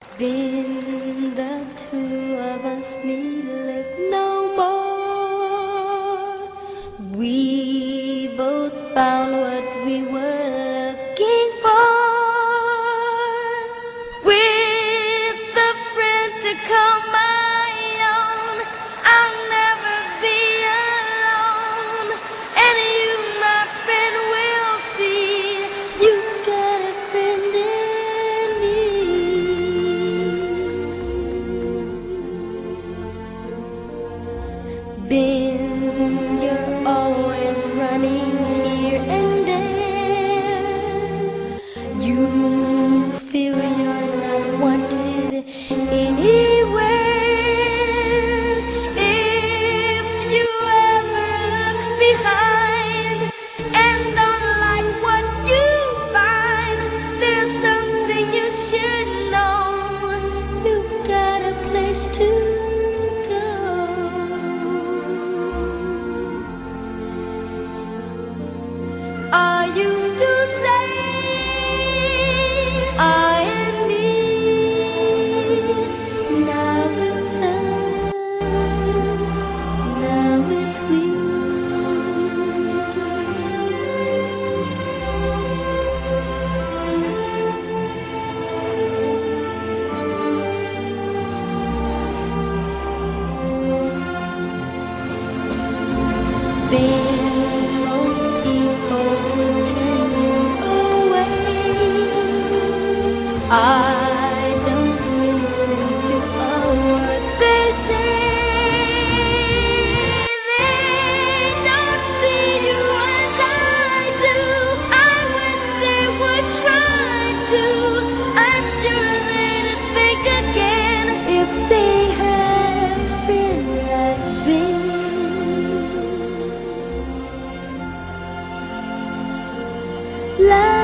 Ben the two of us needed no more. We both found what we were. Ben? You're always running here and there. You I love.